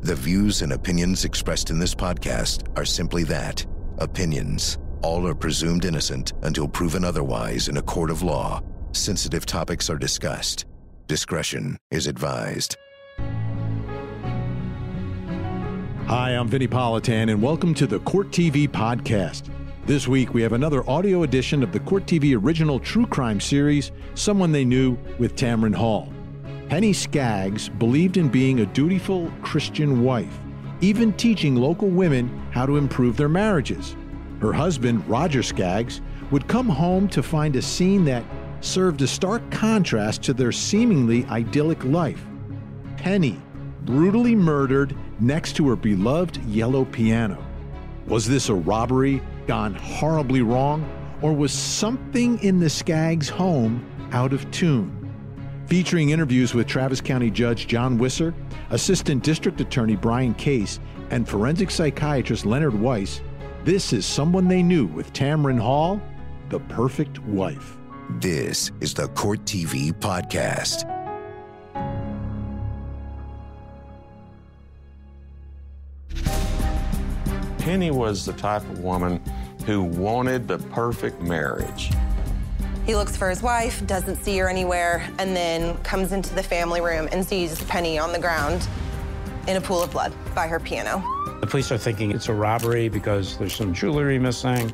The views and opinions expressed in this podcast are simply that opinions. All are presumed innocent until proven otherwise in a court of law. Sensitive topics are discussed. Discretion is advised. Hi, I'm Vinnie Politan, and welcome to the Court TV podcast. This week, we have another audio edition of the Court TV original true crime series, Someone They Knew with Tamron Hall. Penny Scaggs believed in being a dutiful Christian wife, even teaching local women how to improve their marriages. Her husband, Roger Scaggs, would come home to find a scene that served a stark contrast to their seemingly idyllic life. Penny, brutally murdered next to her beloved yellow piano. Was this a robbery gone horribly wrong, or was something in the Scaggs home out of tune? Featuring interviews with Travis County Judge John Wisser, Assistant District Attorney Brian Case, and forensic psychiatrist Leonard Weiss. This is Someone They Knew with Tamron Hall, the perfect wife. This is the Court TV podcast. Penny was the type of woman who wanted the perfect marriage. He looks for his wife, doesn't see her anywhere, and then comes into the family room and sees Penny on the ground in a pool of blood by her piano. The police are thinking it's a robbery because there's some jewelry missing.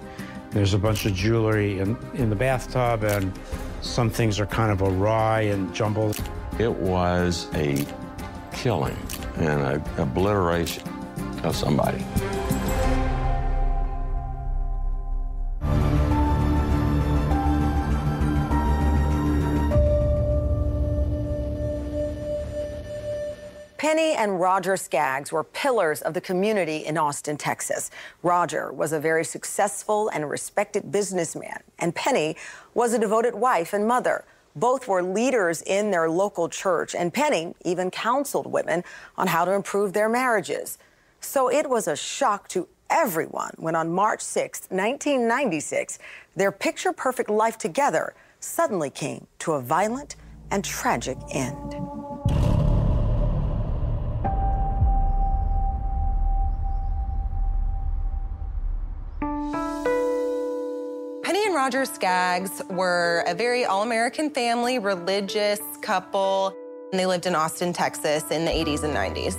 There's a bunch of jewelry in, in the bathtub, and some things are kind of awry and jumbled. It was a killing and an obliteration of somebody. Penny and Roger Scaggs were pillars of the community in Austin, Texas. Roger was a very successful and respected businessman, and Penny was a devoted wife and mother. Both were leaders in their local church, and Penny even counseled women on how to improve their marriages. So it was a shock to everyone when on March 6, 1996, their picture perfect life together suddenly came to a violent and tragic end. Roger Scaggs were a very all American family, religious couple. And they lived in Austin, Texas in the 80s and 90s.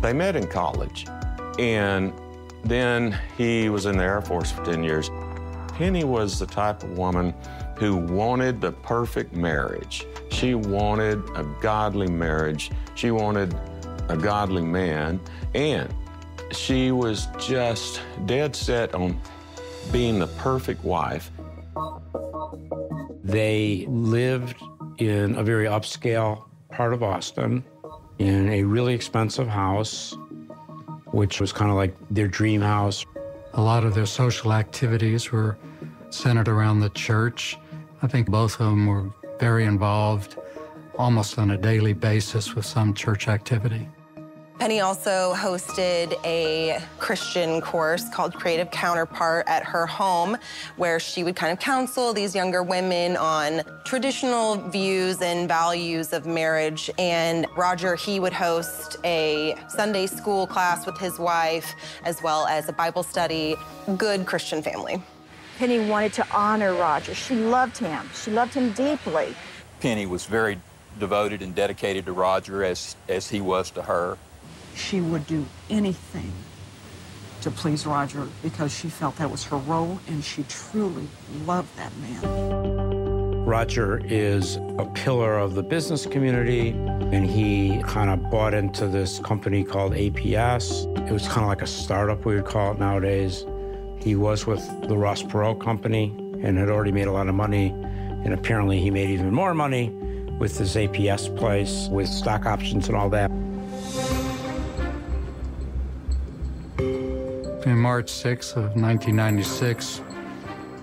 They met in college, and then he was in the Air Force for 10 years. Penny was the type of woman who wanted the perfect marriage. She wanted a godly marriage. She wanted a godly man. And she was just dead set on being the perfect wife. They lived in a very upscale part of Austin in a really expensive house, which was kind of like their dream house. A lot of their social activities were centered around the church. I think both of them were very involved almost on a daily basis with some church activity. Penny also hosted a Christian course called Creative Counterpart at her home, where she would kind of counsel these younger women on traditional views and values of marriage. And Roger, he would host a Sunday school class with his wife, as well as a Bible study. Good Christian family. Penny wanted to honor Roger. She loved him. She loved him deeply. Penny was very devoted and dedicated to Roger as, as he was to her. She would do anything to please Roger because she felt that was her role and she truly loved that man. Roger is a pillar of the business community, and he kind of bought into this company called APS. It was kind of like a startup, we would call it nowadays. He was with the Ross Perot Company and had already made a lot of money, and apparently he made even more money with this APS place with stock options and all that. In March 6th of 1996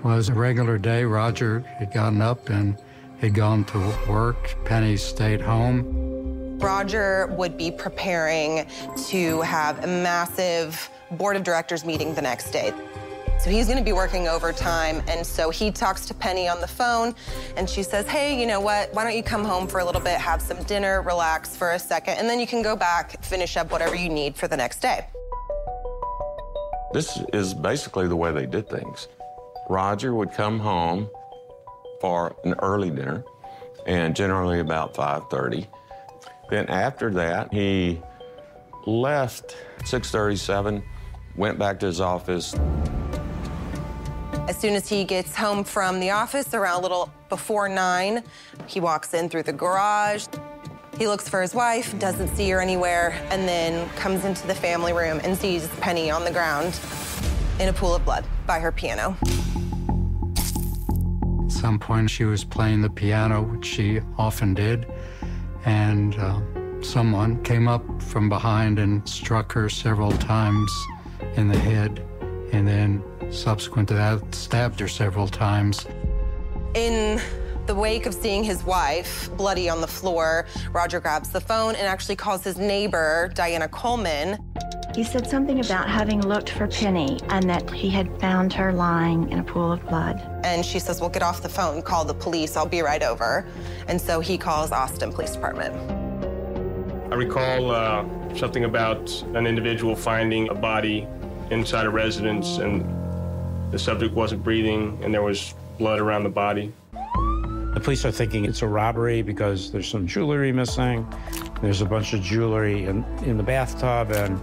was a regular day. Roger had gotten up and had gone to work. Penny stayed home. Roger would be preparing to have a massive board of directors meeting the next day. So he's going to be working overtime. And so he talks to Penny on the phone and she says, Hey, you know what? Why don't you come home for a little bit, have some dinner, relax for a second, and then you can go back, finish up whatever you need for the next day. This is basically the way they did things. Roger would come home for an early dinner, and generally about 5:30. Then after that, he left 6:37, went back to his office. As soon as he gets home from the office around a little before nine, he walks in through the garage. He looks for his wife, doesn't see her anywhere, and then comes into the family room and sees Penny on the ground in a pool of blood by her piano. At some point, she was playing the piano, which she often did, and uh, someone came up from behind and struck her several times in the head, and then subsequent to that, stabbed her several times. In the wake of seeing his wife bloody on the floor, Roger grabs the phone and actually calls his neighbor, Diana Coleman. He said something about having looked for Penny and that he had found her lying in a pool of blood. And she says, Well, get off the phone, call the police, I'll be right over. And so he calls Austin Police Department. I recall uh, something about an individual finding a body inside a residence and the subject wasn't breathing and there was blood around the body. The police are thinking it's a robbery because there's some jewelry missing. There's a bunch of jewelry in, in the bathtub, and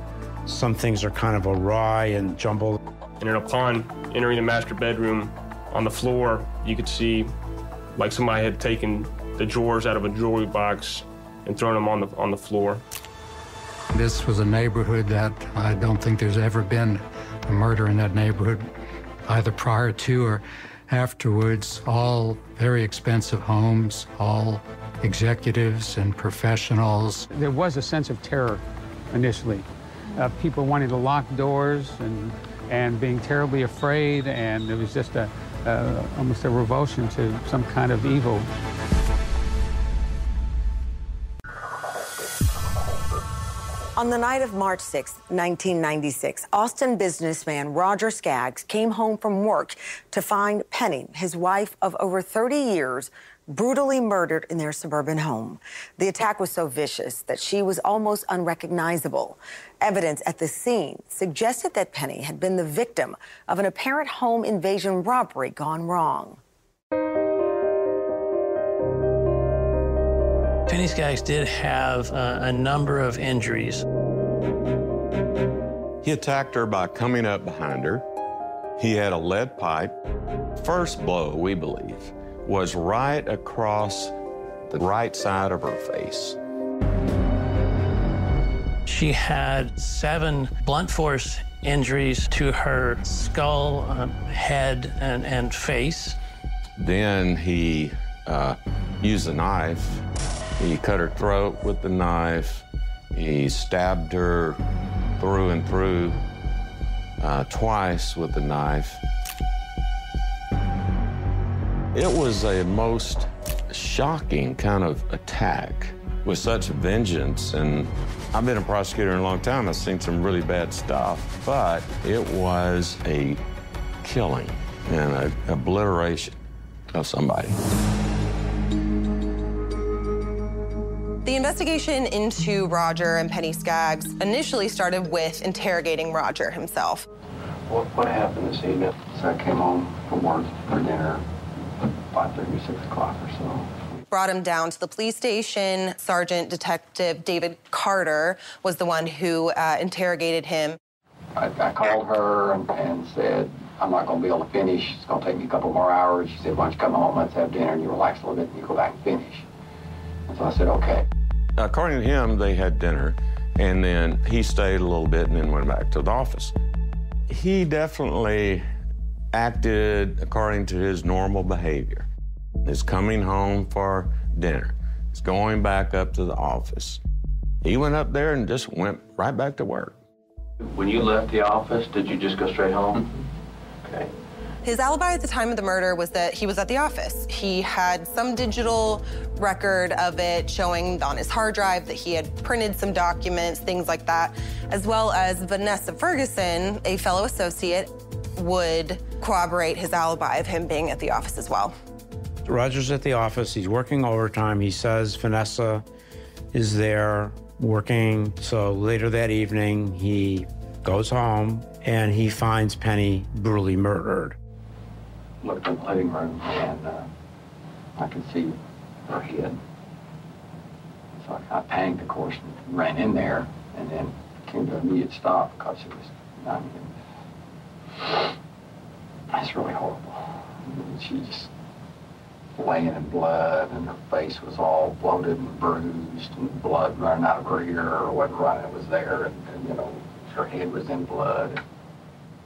some things are kind of awry and jumbled. And then upon entering the master bedroom, on the floor, you could see like somebody had taken the drawers out of a jewelry box and thrown them on the, on the floor. This was a neighborhood that I don't think there's ever been a murder in that neighborhood, either prior to or afterwards. All very expensive homes, all executives and professionals. There was a sense of terror initially. Uh, people wanting to lock doors and, and being terribly afraid, and it was just a, uh, almost a revulsion to some kind of evil. On the night of March 6, 1996, Austin businessman Roger Scaggs came home from work to find Penny, his wife of over 30 years, brutally murdered in their suburban home. The attack was so vicious that she was almost unrecognizable. Evidence at the scene suggested that Penny had been the victim of an apparent home invasion robbery gone wrong. Penny Scaggs did have uh, a number of injuries. He attacked her by coming up behind her. He had a lead pipe. First blow, we believe, was right across the right side of her face. She had seven blunt force injuries to her skull, um, head, and, and face. Then he uh, used a knife. He cut her throat with the knife. He stabbed her through and through uh, twice with the knife. It was a most shocking kind of attack with such vengeance. And I've been a prosecutor in a long time. I've seen some really bad stuff, but it was a killing and an obliteration of somebody. The investigation into Roger and Penny Scaggs initially started with interrogating Roger himself. What, what happened this evening? So I came home from work for dinner, 5.30, 6 o'clock or so. Brought him down to the police station. Sergeant Detective David Carter was the one who uh, interrogated him. I, I called her and, and said, I'm not going to be able to finish. It's going to take me a couple more hours. She said, why don't you come home, let's have dinner, and you relax a little bit, and you go back and finish. And so I said, okay. According to him, they had dinner, and then he stayed a little bit and then went back to the office. He definitely acted according to his normal behavior. He's coming home for dinner. He's going back up to the office. He went up there and just went right back to work. When you left the office, did you just go straight home? Mm-hmm. Okay. His alibi at the time of the murder was that he was at the office. He had some digital record of it showing on his hard drive that he had printed some documents, things like that, as well as Vanessa Ferguson, a fellow associate. would corroborate his alibi of him being at the office as well. Roger's at the office. He's working overtime. He says Vanessa is there working. So later that evening, he goes home and he finds Penny brutally murdered. Looked in the living room and uh, I could see her head. So I, I panicked, of course, and ran in there and then came to an immediate stop because it was, I mean, it's really horrible. She just laying in blood, and her face was all bloated and bruised, and blood running out of her ear, or what running was there, and, and, you know, her head was in blood.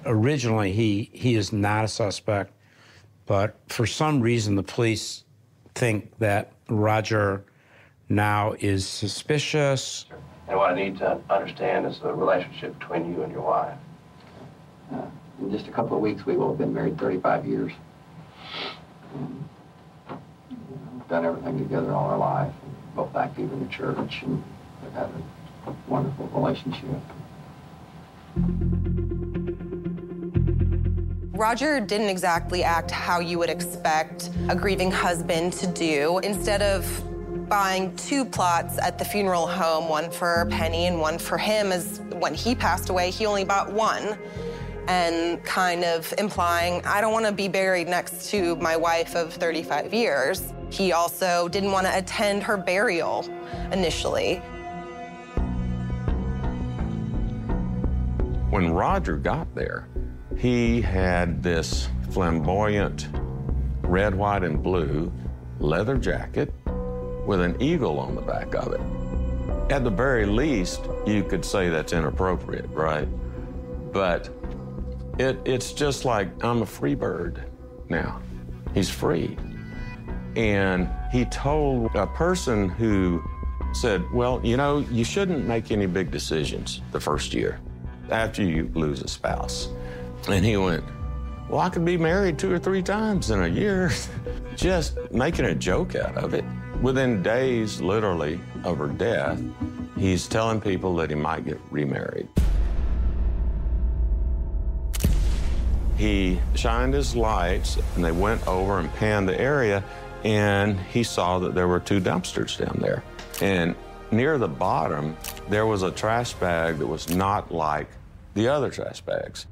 Originally, he he is not a suspect, but for some reason, the police think that Roger now is suspicious. And what I need to understand is the relationship between you and your wife. Uh, in just a couple of weeks, we will have been married 35 years. And, we've done everything together all our life, both active in the church, and we've had a wonderful relationship. Roger didn't exactly act how you would expect a grieving husband to do. Instead of buying two plots at the funeral home, one for Penny and one for him, as when he passed away, he only bought one. And kind of implying, I don't want to be buried next to my wife of 35 years. He also didn't want to attend her burial initially. When Roger got there, he had this flamboyant red, white, and blue leather jacket with an eagle on the back of it. At the very least, you could say that's inappropriate, right? But it, it's just like I'm a free bird now. He's free. And he told a person who said, Well, you know, you shouldn't make any big decisions the first year after you lose a spouse. And he went, Well, I could be married two or three times in a year, just making a joke out of it. Within days, literally, of her death, he's telling people that he might get remarried. He shined his lights and they went over and panned the area, and he saw that there were two dumpsters down there. And near the bottom, there was a trash bag that was not like the other trash bags.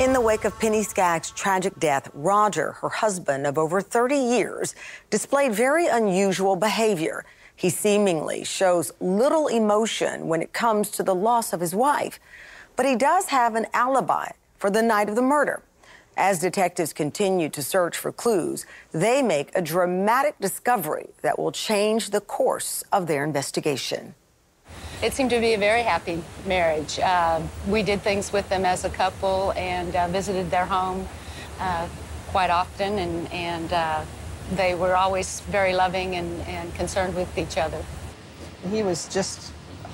In the wake of Penny Scaggs' tragic death, Roger, her husband of over 30 years, displayed very unusual behavior. He seemingly shows little emotion when it comes to the loss of his wife, but he does have an alibi for the night of the murder. As detectives continue to search for clues, they make a dramatic discovery that will change the course of their investigation. It seemed to be a very happy marriage. Uh, we did things with them as a couple and uh, visited their home uh, quite often, and, and uh, they were always very loving and, and concerned with each other. He was just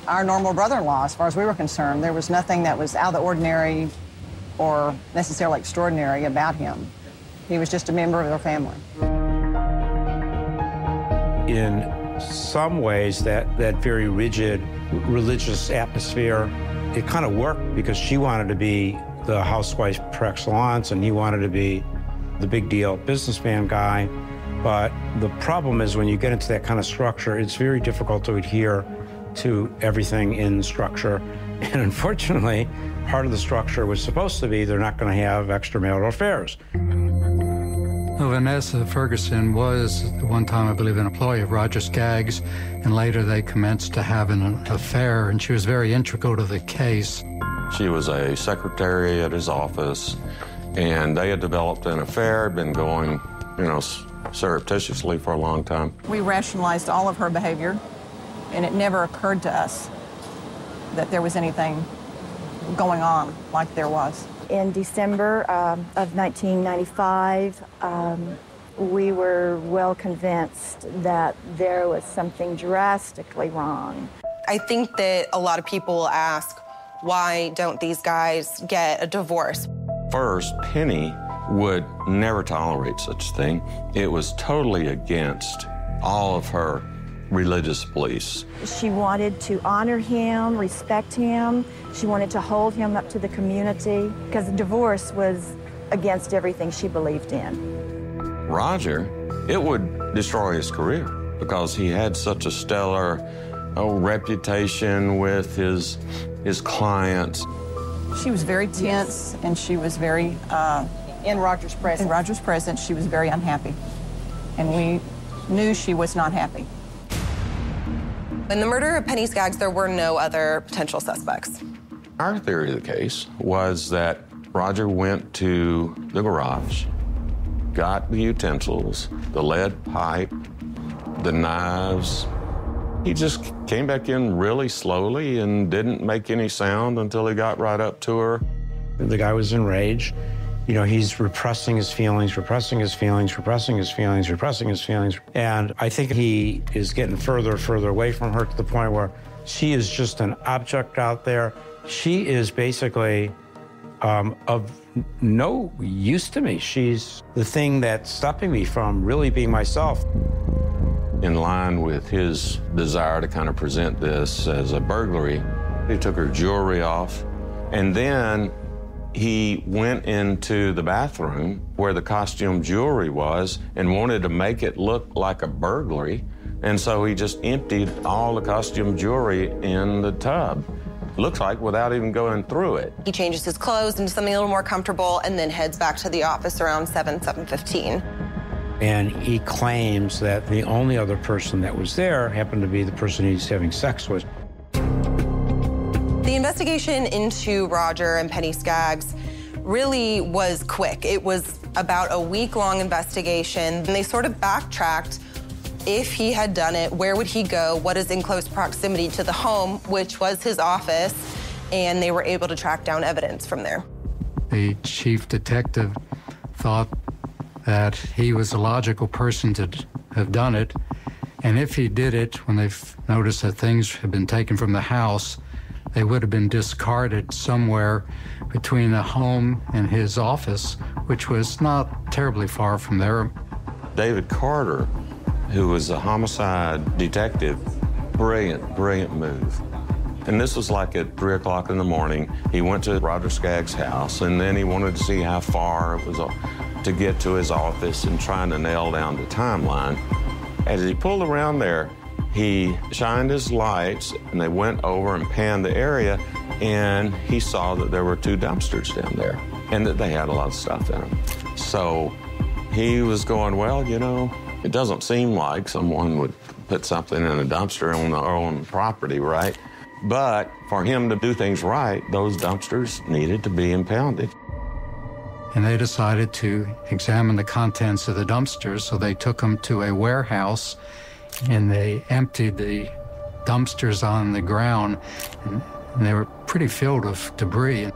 our normal brother-in-law as far as we were concerned. There was nothing that was out of the ordinary or necessarily extraordinary about him. He was just a member of their family. In some ways, that, that very rigid religious atmosphere, it kind of worked because she wanted to be the housewife par excellence and he wanted to be the big deal businessman guy. But the problem is when you get into that kind of structure, it's very difficult to adhere to everything in structure. And unfortunately, part of the structure was supposed to be they're not going to have extramarital affairs. Well, Vanessa Ferguson was at one time, I believe, an employee of Roger Scaggs, and later they commenced to have an affair, and she was very integral to the case. She was a secretary at his office, and they had developed an affair, been going, you know, surreptitiously for a long time. We rationalized all of her behavior, and it never occurred to us that there was anything going on like there was. In December um, of 1995, um, we were well convinced that there was something drastically wrong. I think that a lot of people will ask, why don't these guys get a divorce? First, Penny would never tolerate such a thing. It was totally against all of her religious beliefs. She wanted to honor him, respect him. She wanted to hold him up to the community because divorce was against everything she believed in. Roger, it would destroy his career because he had such a stellar oh, reputation with his his clients. She was very tense and she was very uh, in Roger's presence. In Roger's presence, she was very unhappy, and we knew she was not happy. In the murder of Penny Scaggs, there were no other potential suspects. Our theory of the case was that Roger went to the garage, got the utensils, the lead pipe, the knives. He just came back in really slowly and didn't make any sound until he got right up to her. The guy was enraged. You know, he's repressing his feelings, repressing his feelings, repressing his feelings, repressing his feelings. And I think he is getting further and further away from her to the point where she is just an object out there. She is basically um, of no use to me. She's the thing that's stopping me from really being myself. In line with his desire to kind of present this as a burglary, he took her jewelry off and then he went into the bathroom where the costume jewelry was and wanted to make it look like a burglary. And so he just emptied all the costume jewelry in the tub. Looks like without even going through it. He changes his clothes into something a little more comfortable and then heads back to the office around 7, 7.15. And he claims that the only other person that was there happened to be the person he's having sex with. The investigation into Roger and Penny Scaggs really was quick. It was about a week long investigation, and they sort of backtracked if he had done it, where would he go, what is in close proximity to the home, which was his office, and they were able to track down evidence from there. The chief detective thought that he was a logical person to have done it. And if he did it, when they noticed that things had been taken from the house, they would have been discarded somewhere between the home and his office, which was not terribly far from there. David Carter, who was a homicide detective, brilliant, brilliant move. And this was like at 3 o'clock in the morning. He went to Roger Scaggs' house, and then he wanted to see how far it was to get to his office and trying to nail down the timeline. As he pulled around there, he shined his lights and they went over and panned the area and he saw that there were two dumpsters down there and that they had a lot of stuff in them. So he was going, well, you know, it doesn't seem like someone would put something in a dumpster on their own property, right? But for him to do things right, those dumpsters needed to be impounded. And they decided to examine the contents of the dumpsters, so they took them to a warehouse and they emptied the dumpsters on the ground, and, they were pretty filled with debris.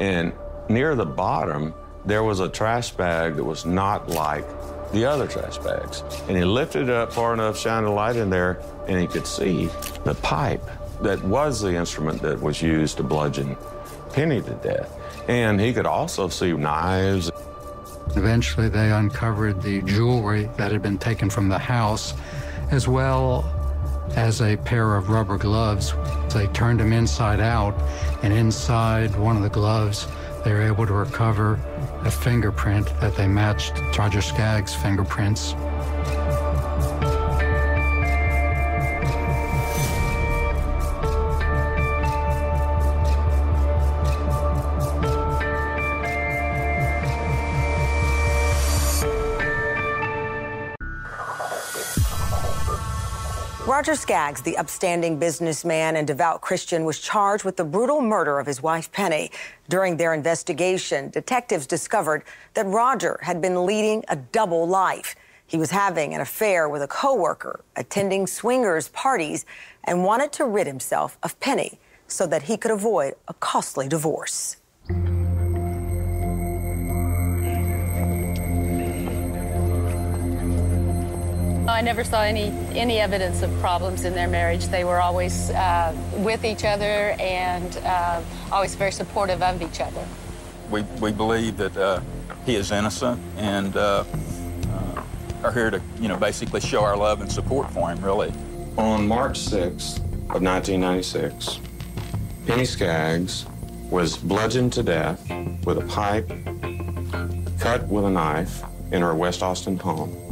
And near the bottom, there was a trash bag that was not like the other trash bags. And he lifted it up far enough, shined a light in there, and he could see the pipe that was the instrument that was used to bludgeon Penny to death. And he could also see knives. Eventually, they uncovered the jewelry that had been taken from the house as well as a pair of rubber gloves. They turned them inside out, and inside one of the gloves, they were able to recover a fingerprint that they matched Roger Scaggs' fingerprints. Roger Scaggs, the upstanding businessman and devout Christian, was charged with the brutal murder of his wife, Penny. During their investigation, detectives discovered that Roger had been leading a double life. He was having an affair with a coworker, attending swingers parties, and wanted to rid himself of Penny so that he could avoid a costly divorce. I never saw any any evidence of problems in their marriage. They were always uh, with each other and uh, always very supportive of each other. We, we believe that uh, he is innocent and uh, uh, are here to, you know, basically show our love and support for him, really. On March 6th of 1996, Penny Scaggs was bludgeoned to death with a pipe, cut with a knife in her West Austin home.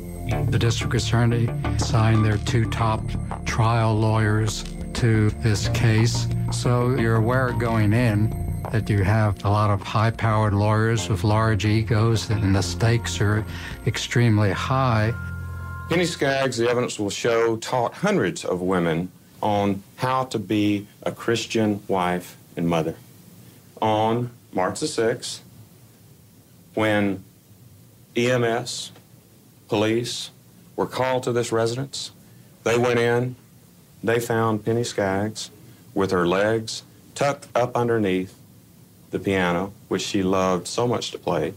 The district attorney assigned their two top trial lawyers to this case. So you're aware going in that you have a lot of high powered lawyers with large egos and the stakes are extremely high. Penny Scaggs, the evidence will show, taught hundreds of women on how to be a Christian wife and mother. On March the 6th, when EMS, police were called to this residence, they went in, they found Penny Scaggs with her legs tucked up underneath the piano, which she loved so much to play.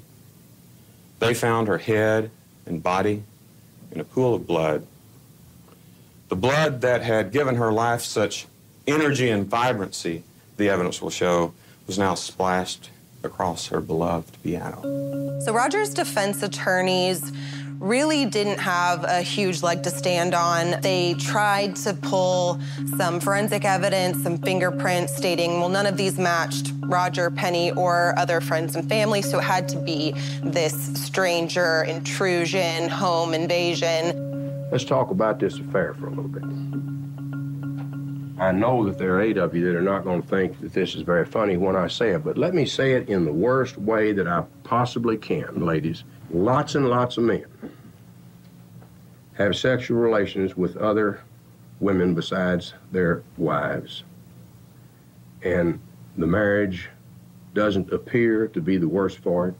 They found her head and body in a pool of blood. The blood that had given her life such energy and vibrancy, the evidence will show, was now splashed across her beloved piano. So Roger's defense attorneys really didn't have a huge leg to stand on. They tried to pull some forensic evidence, some fingerprints stating, well, none of these matched Roger, Penny, or other friends and family, so it had to be this stranger intrusion, home invasion. Let's talk about this affair for a little bit. I know that there are eight of you that are not going to think that this is very funny when I say it, but let me say it in the worst way that I possibly can, ladies. Lots and lots of men have sexual relations with other women besides their wives. And the marriage doesn't appear to be the worse for it.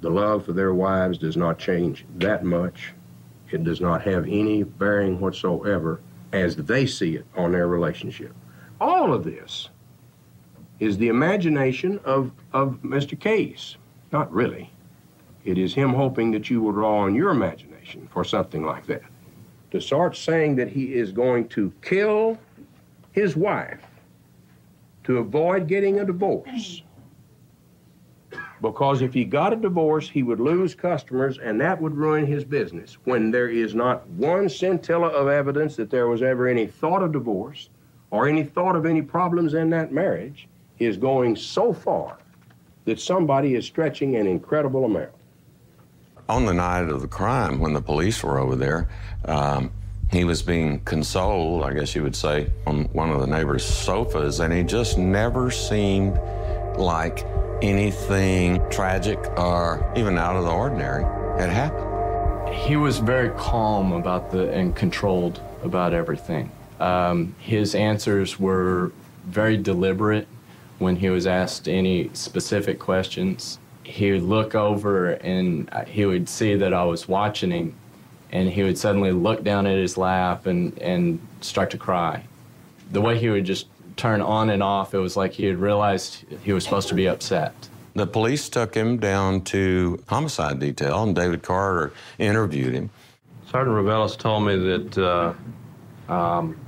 The love for their wives does not change that much. It does not have any bearing whatsoever as they see it on their relationship. All of this is the imagination of, of Mr. Case. Not really. It is him hoping that you will draw on your imagination for something like that. To start saying that he is going to kill his wife to avoid getting a divorce. Because if he got a divorce, he would lose customers and that would ruin his business. When there is not one scintilla of evidence that there was ever any thought of divorce or any thought of any problems in that marriage, is going so far that somebody is stretching an incredible amount. On the night of the crime, when the police were over there, um, he was being consoled, I guess you would say, on one of the neighbors' sofas, and he just never seemed like anything tragic or even out of the ordinary had happened. He was very calm about the and controlled about everything. Um, his answers were very deliberate when he was asked any specific questions. He would look over and he would see that I was watching him, and he would suddenly look down at his lap and, and start to cry. The way he would just turn on and off, it was like he had realized he was supposed to be upset. The police took him down to homicide detail, and David Carter interviewed him. Sergeant Revelis told me that uh, um,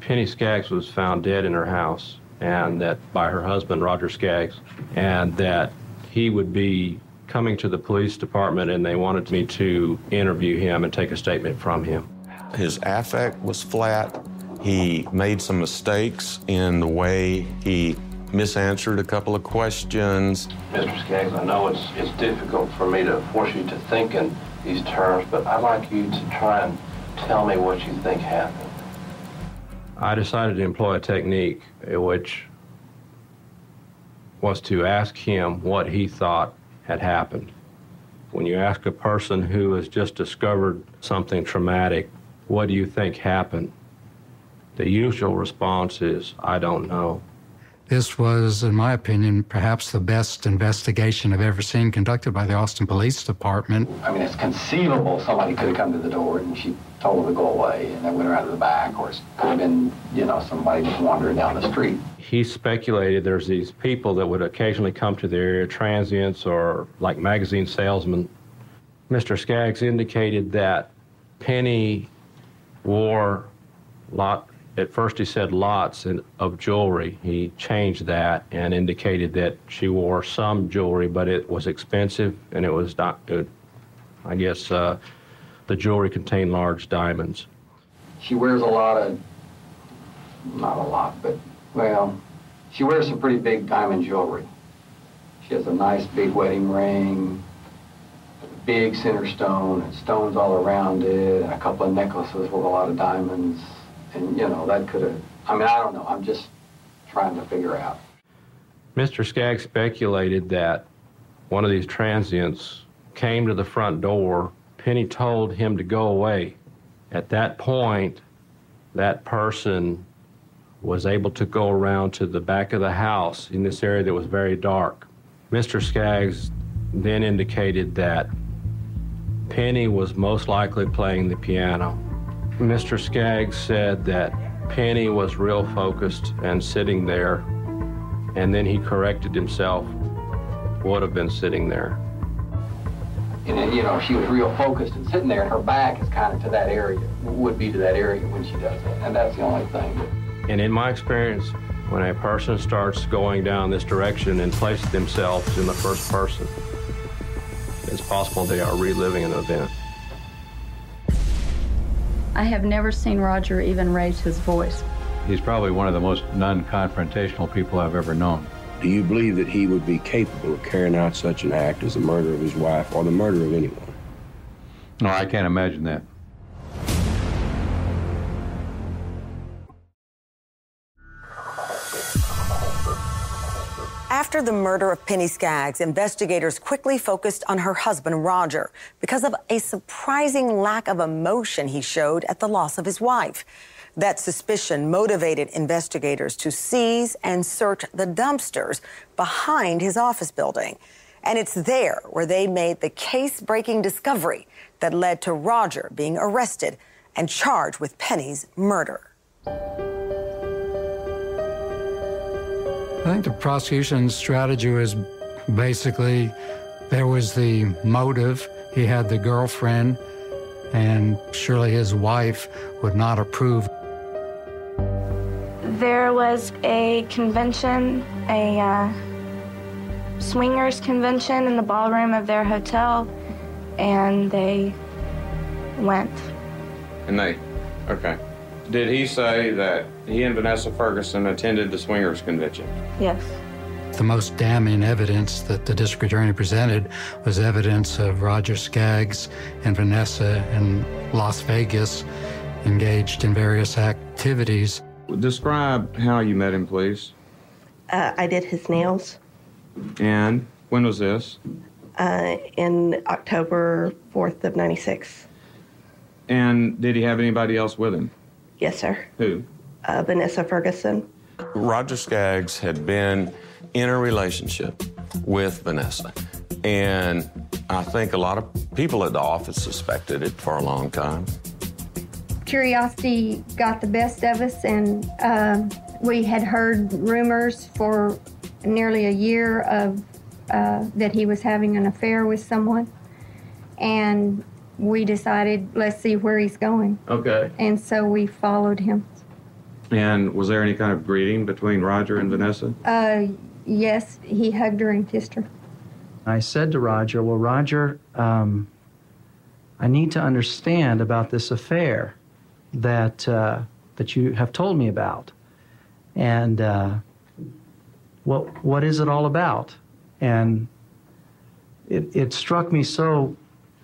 Penny Scaggs was found dead in her house, and that by her husband Roger Scaggs, and that he would be coming to the police department, and they wanted me to interview him and take a statement from him. His affect was flat. He made some mistakes in the way he misanswered a couple of questions. Mr. Scaggs, I know it's, it's difficult for me to force you to think in these terms, but I'd like you to try and tell me what you think happened. I decided to employ a technique which was to ask him what he thought had happened. When you ask a person who has just discovered something traumatic, what do you think happened? The usual response is, I don't know. This was, in my opinion, perhaps the best investigation I've ever seen conducted by the Austin Police Department. I mean, it's conceivable somebody could have come to the door and she told to go away and then went around to the back, or it could have been, you know, somebody just wandering down the street. He speculated there's these people that would occasionally come to the area, transients or like magazine salesmen. Mr. Scaggs indicated that Penny wore lot at first he said lots of jewelry. He changed that and indicated that she wore some jewelry, but it was expensive and it was not good. I guess uh, the jewelry contained large diamonds. she wears a lot of, not a lot, but, well, she wears some pretty big diamond jewelry. She has a nice big wedding ring, a big center stone, and stones all around it, and a couple of necklaces with a lot of diamonds. And, you know, that could have, I mean, I don't know. I'm just trying to figure out. Mr. Scaggs speculated that one of these transients came to the front door. Penny told him to go away. At that point, that person was able to go around to the back of the house in this area that was very dark. Mr. Scaggs then indicated that Penny was most likely playing the piano. Mr. Scaggs said that Penny was real focused and sitting there, and then he corrected himself, would have been sitting there. And then, you know, she was real focused and sitting there, and her back is kind of to that area, would be to that area when she does it. And that's the only thing. And in my experience, when a person starts going down this direction and places themselves in the first person, it's possible they are reliving an event. I have never seen Roger even raise his voice. He's probably one of the most non confrontational people I've ever known. Do you believe that he would be capable of carrying out such an act as the murder of his wife or the murder of anyone? No, I can't imagine that. After the murder of Penny Scaggs, investigators quickly focused on her husband, Roger, because of a surprising lack of emotion he showed at the loss of his wife. That suspicion motivated investigators to seize and search the dumpsters behind his office building. And it's there where they made the case breaking discovery that led to Roger being arrested and charged with Penny's murder. I think the prosecution's strategy was basically there was the motive. He had the girlfriend, and surely his wife would not approve. There was a convention, a uh, swingers convention in the ballroom of their hotel, and they went. And they, okay. Did he say that he and Vanessa Ferguson attended the swingers convention? Yes. The most damning evidence that the district attorney presented was evidence of Roger Scaggs and Vanessa in Las Vegas engaged in various activities. Describe how you met him, please. Uh, I did his nails And when was this? uh, in October 4th of 96. And did he have anybody else with him? Yes, sir. Who? Uh, Vanessa Ferguson. Roger Scaggs had been in a relationship with Vanessa. And I think a lot of people at the office suspected it for a long time. Curiosity got the best of us, and um we had heard rumors for nearly a year of uh, that he was having an affair with someone, and we decided let's see where he's going, Okay. and so we followed him. And was there any kind of greeting between Roger and Vanessa? Uh, yes, he hugged her and kissed her. I said to Roger, Well, Roger, um, I need to understand about this affair that, uh, that you have told me about. And uh, what, what is it all about? And it, it struck me so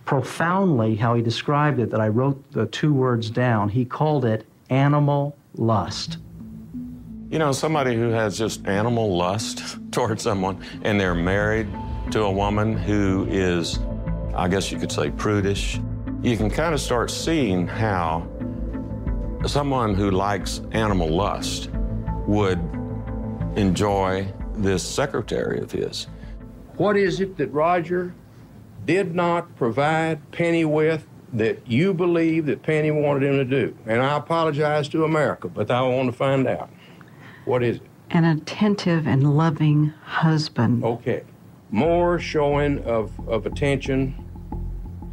profoundly how he described it that I wrote the two words down. He called it animal lust. You know, somebody who has just animal lust towards someone and they're married to a woman who is, I guess you could say, prudish, you can kind of start seeing how someone who likes animal lust would enjoy this secretary of his. What is it that Roger did not provide Penny with that you believe that Penny wanted him to do? And I apologize to America, but I want to find out. What is it? An attentive and loving husband. Okay. More showing of, of attention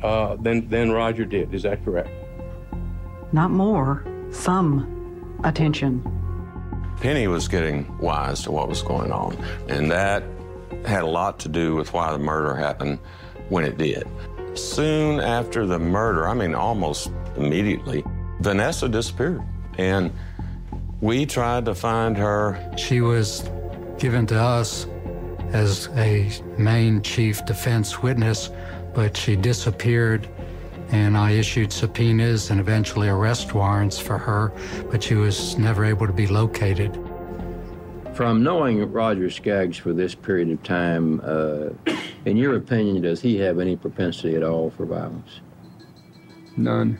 uh, than, than Roger did. Is that correct? Not more, some attention. Penny was getting wise to what was going on, and that had a lot to do with why the murder happened when it did. Soon after the murder, I mean, almost immediately, Vanessa disappeared. And we tried to find her. She was given to us as a main chief defense witness, but she disappeared and I issued subpoenas and eventually arrest warrants for her, but she was never able to be located. From knowing Roger Scaggs for this period of time, uh, in your opinion, does he have any propensity at all for violence? None.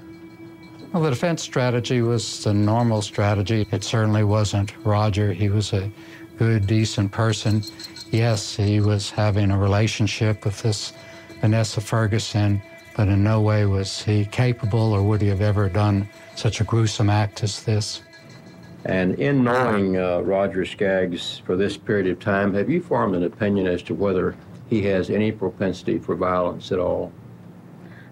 Well, the defense strategy was the normal strategy. It certainly wasn't Roger. He was a good, decent person. Yes, he was having a relationship with this Vanessa Ferguson, but in no way was he capable or would he have ever done such a gruesome act as this. And in knowing uh, Roger Scaggs for this period of time, have you formed an opinion as to whether he has any propensity for violence at all?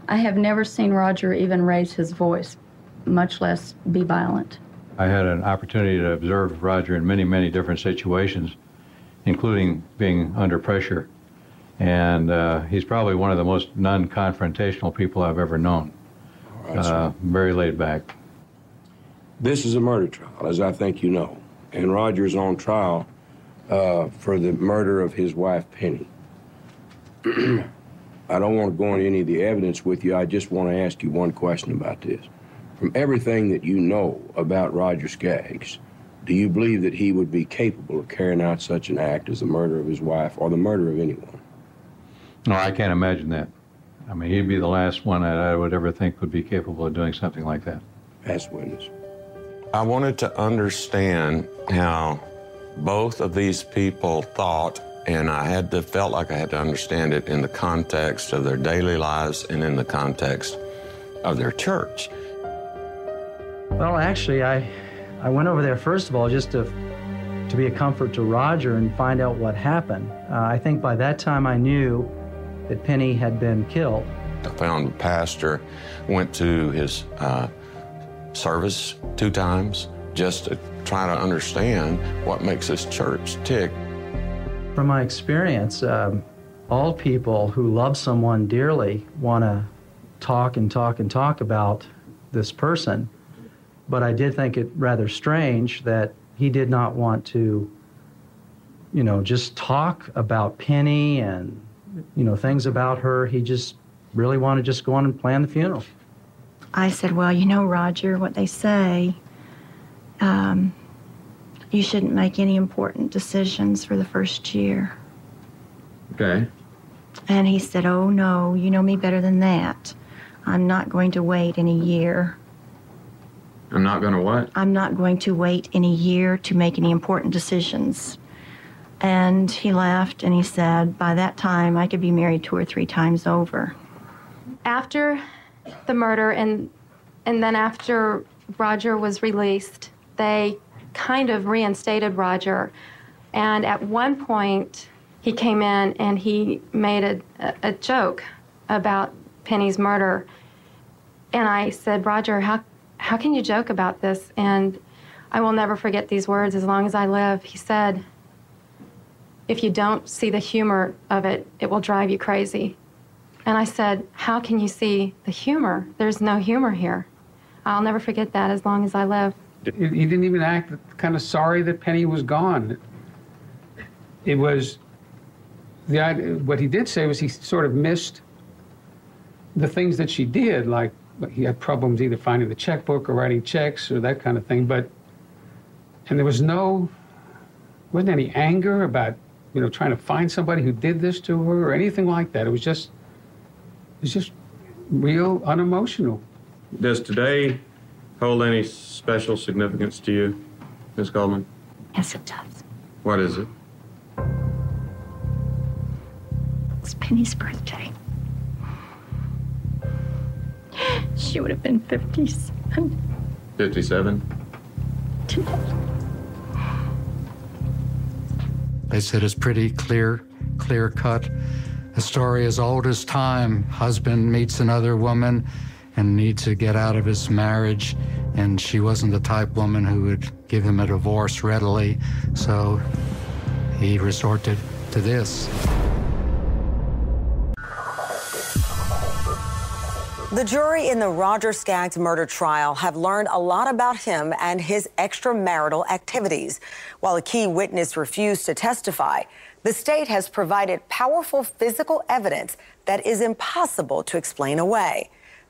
I have never seen Roger even raise his voice, much less be violent. I had an opportunity to observe Roger in many, many different situations, including being under pressure. And uh, he's probably one of the most non confrontational people I've ever known. Uh, very laid back. This is a murder trial, as I think you know. And Roger's on trial uh, for the murder of his wife, Penny. I don't want to go into any of the evidence with you. I just want to ask you one question about this. From everything that you know about Roger Scaggs, do you believe that he would be capable of carrying out such an act as the murder of his wife or the murder of anyone? No, I can't imagine that. I mean, he'd be the last one that I would ever think would be capable of doing something like that. As witness. I wanted to understand how both of these people thought, and I had to felt like I had to understand it in the context of their daily lives and in the context of their church. Well, actually, I, I went over there first of all just to, to be a comfort to Roger and find out what happened. Uh, I think by that time I knew that Penny had been killed. I found a pastor, went to his uh, service two times just to try to understand what makes this church tick. From my experience, um, all people who love someone dearly want to talk and talk and talk about this person. But I did think it rather strange that he did not want to, you know, just talk about Penny and, you know, things about her. He just really wanted to just go on and plan the funeral. I said, Well, you know, Roger, what they say, um, you shouldn't make any important decisions for the first year. Okay. And he said, Oh, no, you know me better than that. I'm not going to wait in a year. I'm not going to what? I'm not going to wait in a year to make any important decisions. And he laughed and he said, By that time, I could be married two or three times over. After the murder and and then after Roger was released, they kind of reinstated Roger. And at one point, he came in and he made a, a joke about Penny's murder. And I said, Roger, how, how can you joke about this? And I will never forget these words as long as I live. He said, If you don't see the humor of it, it will drive you crazy. And I said, How can you see the humor? There's no humor here. I'll never forget that as long as I live. He didn't even act kind of sorry that Penny was gone. It was the what he did say was he sort of missed the things that she did, like he had problems either finding the checkbook or writing checks or that kind of thing. But and there was no wasn't any anger about you know trying to find somebody who did this to her or anything like that. It was just it was just real unemotional. Does today hold any special significance to you, Ms. Goldman? Yes, it does. What is it? It's Penny's birthday. She would have been 57 57? today. They said it's pretty clear, clear cut. A story as old as time. Husband meets another woman and need to get out of his marriage, and she wasn't the type woman who would give him a divorce readily, so he resorted to this. The jury in the Roger Scaggs murder trial have learned a lot about him and his extramarital activities. While a key witness refused to testify, the state has provided powerful physical evidence that is impossible to explain away.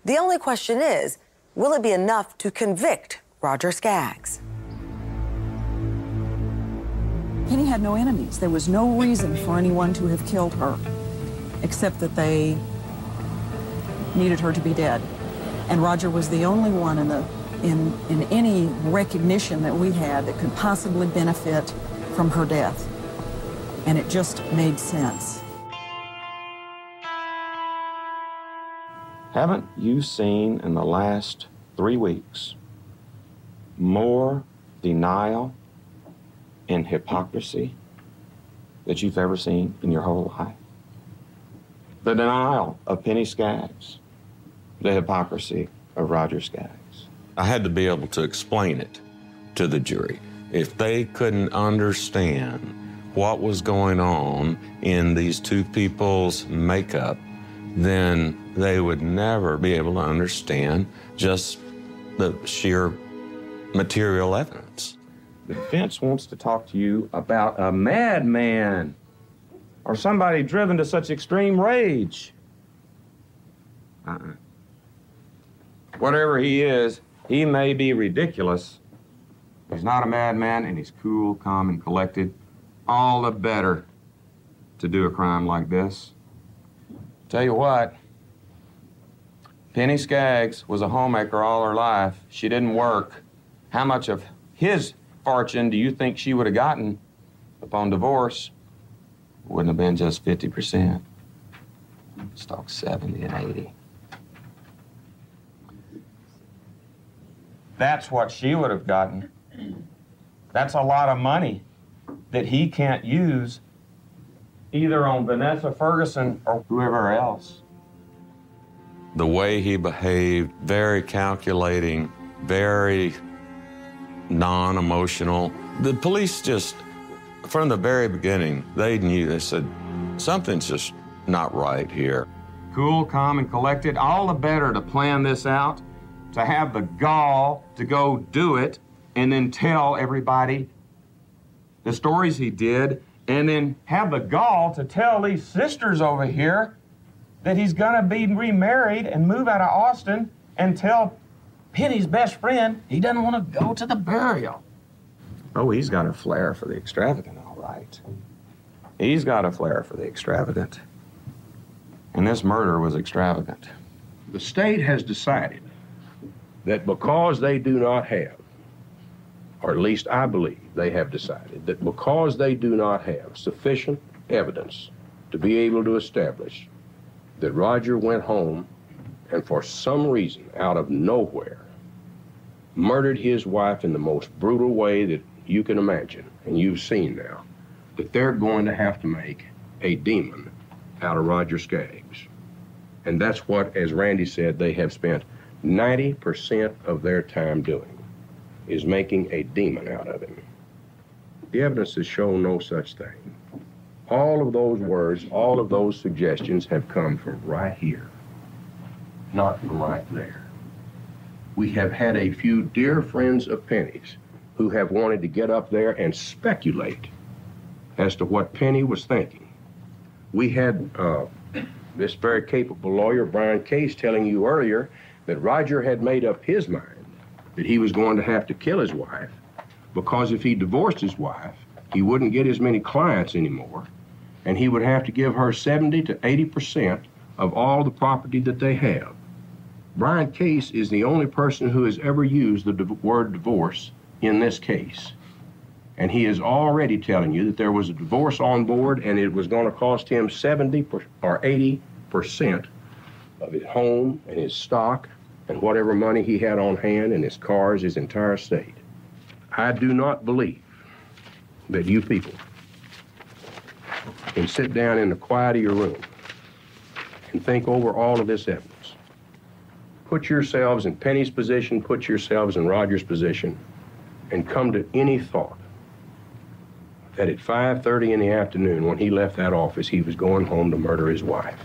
The only question is will it be enough to convict Roger Scaggs? Penny had no enemies. There was no reason for anyone to have killed her, except that they needed her to be dead. And Roger was the only one in the in in any recognition that we had that could possibly benefit from her death. And it just made sense. Haven't you seen in the last three weeks more denial and hypocrisy that you've ever seen in your whole life? The denial of Penny Scaggs, the hypocrisy of Roger Scaggs. I had to be able to explain it to the jury. If they couldn't understand what was going on in these two people's makeup, then they would never be able to understand just the sheer material evidence. The defense wants to talk to you about a madman or somebody driven to such extreme rage. Uh-uh. Whatever he is, he may be ridiculous. He's not a madman, and he's cool, calm, and collected. All the better to do a crime like this. Tell you what, Penny Scaggs was a homemaker all her life. She didn't work. How much of his fortune do you think she would have gotten upon divorce? Wouldn't have been just 50%. Stock 70 and 80. That's what she would have gotten. That's a lot of money that he can't use either on Vanessa Ferguson or whoever else. The way he behaved, very calculating, very non emotional. The police just, from the very beginning, they knew, they said, something's just not right here. Cool, calm, and collected, all the better to plan this out, to have the gall to go do it, and then tell everybody the stories he did, and then have the gall to tell these sisters over here that he's gonna be remarried and move out of Austin and tell Penny's best friend he doesn't want to go to the burial. Oh, he's got a flair for the extravagant, all right. He's got a flair for the extravagant. And this murder was extravagant. The state has decided that because they do not have, or at least I believe they have decided, that because they do not have sufficient evidence to be able to establish that Roger went home and for some reason out of nowhere murdered his wife in the most brutal way that you can imagine and you've seen now, that they're going to have to make a demon out of Roger Scaggs. And that's what, as Randy said, they have spent 90% of their time doing, is making a demon out of him. The evidence has shown no such thing. All of those words, all of those suggestions have come from right here, not from right there. We have had a few dear friends of Penny's who have wanted to get up there and speculate as to what Penny was thinking. We had uh, this very capable lawyer, Brian Case, telling you earlier that Roger had made up his mind that he was going to have to kill his wife because if he divorced his wife, he wouldn't get as many clients anymore, and he would have to give her 70 to 80 percent of all the property that they have. Brian Case is the only person who has ever used the word divorce in this case. And he is already telling you that there was a divorce on board and it was going to cost him 70 per, or 80 percent of his home and his stock and whatever money he had on hand and his cars, his entire estate. I do not believe that you people can sit down in the quiet of your room and think over all of this evidence. Put yourselves in Penny's position, put yourselves in Roger's position, and come to any thought that at 5:30 in the afternoon when he left that office he was going home to murder his wife.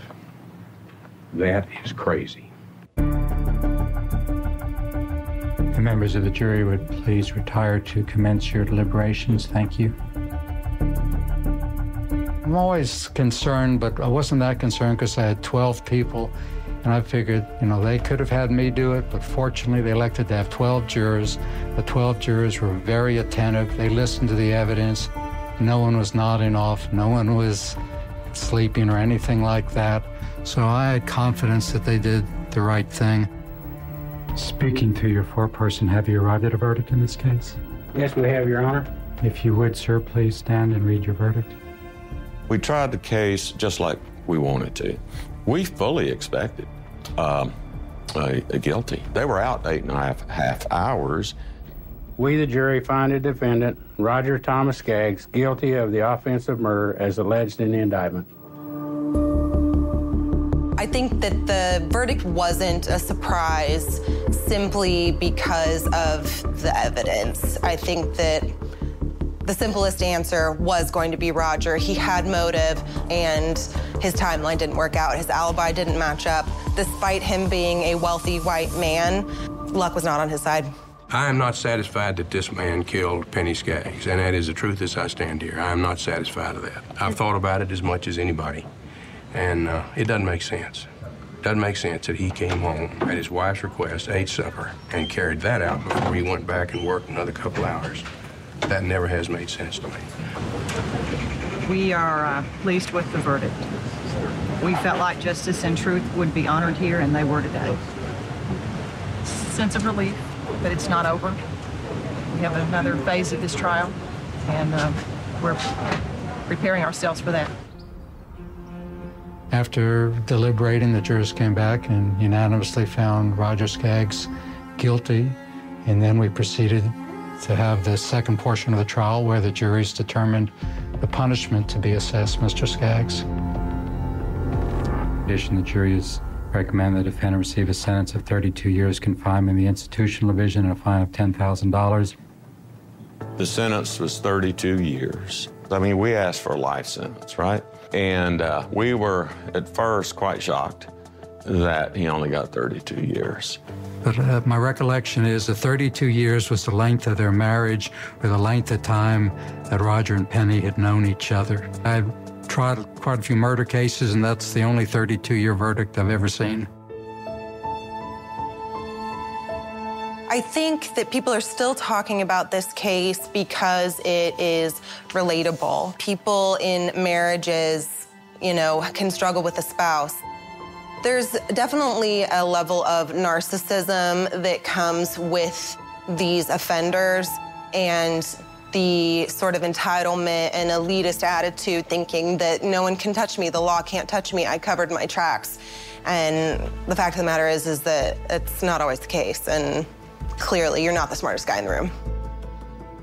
That is crazy. Members of the jury would please retire to commence your deliberations. Thank you. I'm always concerned, but I wasn't that concerned because I had 12 people, and I figured, you know, they could have had me do it, but fortunately they elected to have 12 jurors. The 12 jurors were very attentive. They listened to the evidence. No one was nodding off. No one was sleeping or anything like that. So I had confidence that they did the right thing. Speaking to your foreperson, have you arrived at a verdict in this case? Yes, we have, Your Honor. If you would, sir, please stand and read your verdict. We tried the case just like we wanted to. We fully expected um, a, a guilty. They were out eight and a half, half hours. We, the jury, find the defendant, Roger Thomas Scaggs, guilty of the offense of murder as alleged in the indictment. The verdict wasn't a surprise simply because of the evidence. I think that the simplest answer was going to be Roger. He had motive, and his timeline didn't work out. His alibi didn't match up. Despite him being a wealthy white man, luck was not on his side. I am not satisfied that this man killed Penny Scaggs, and that is the truth as I stand here. I am not satisfied of that. I've thought about it as much as anybody, and uh, it doesn't make sense. Doesn't make sense that he came home at his wife's request, ate supper, and carried that out before he went back and worked another couple hours. That never has made sense to me. We are uh, pleased with the verdict. We felt like justice and truth would be honored here, and they were today. Sense of relief, but it's not over. We have another phase of this trial, and uh, we're preparing ourselves for that. After deliberating, the jurors came back and unanimously found Roger Scaggs guilty, and then we proceeded to have the second portion of the trial where the juries determined the punishment to be assessed Mr. Scaggs. In addition, the juries recommend the defendant receive a sentence of 32 years confinement in the institutional division and a fine of $10,000. The sentence was 32 years. I mean, we asked for a life sentence, right? And uh, we were at first quite shocked that he only got 32 years. But uh, my recollection is that 32 years was the length of their marriage or the length of time that Roger and Penny had known each other. I've tried quite a few murder cases, and that's the only 32 year verdict I've ever seen. I think that people are still talking about this case because it is relatable. People in marriages, you know, can struggle with a spouse. There's definitely a level of narcissism that comes with these offenders and the sort of entitlement and elitist attitude, thinking that no one can touch me, the law can't touch me, I covered my tracks. And the fact of the matter is, is that it's not always the case. And clearly, you're not the smartest guy in the room.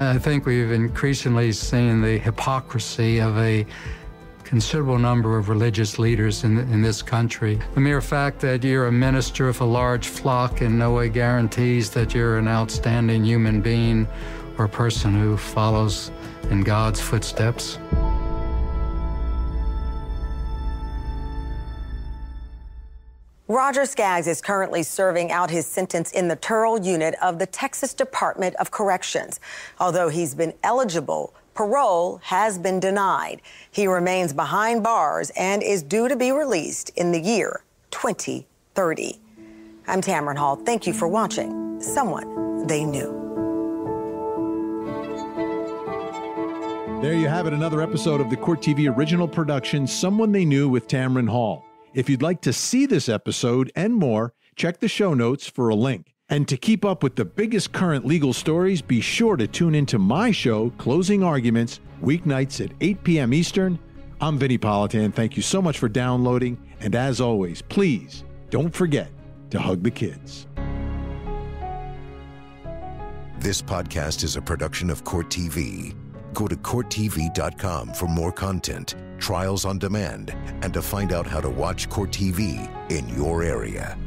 I think we've increasingly seen the hypocrisy of a considerable number of religious leaders in, in this country. The mere fact that you're a minister of a large flock in no way guarantees that you're an outstanding human being or a person who follows in God's footsteps. Roger Scaggs is currently serving out his sentence in the Terrell unit of the Texas Department of Corrections. Although he's been eligible, parole has been denied. He remains behind bars and is due to be released in the year 2030. I'm Tamron Hall. Thank you for watching Someone They Knew. There you have it, another episode of the Court TV original production, Someone They Knew with Tamron Hall. If you'd like to see this episode and more, check the show notes for a link. And to keep up with the biggest current legal stories, be sure to tune into my show, Closing Arguments, weeknights at 8 p.m. Eastern. I'm Vinnie Politan. Thank you so much for downloading. And as always, please don't forget to hug the kids. This podcast is a production of Court TV. Go to CourtTV.com for more content, trials on demand, and to find out how to watch Court TV in your area.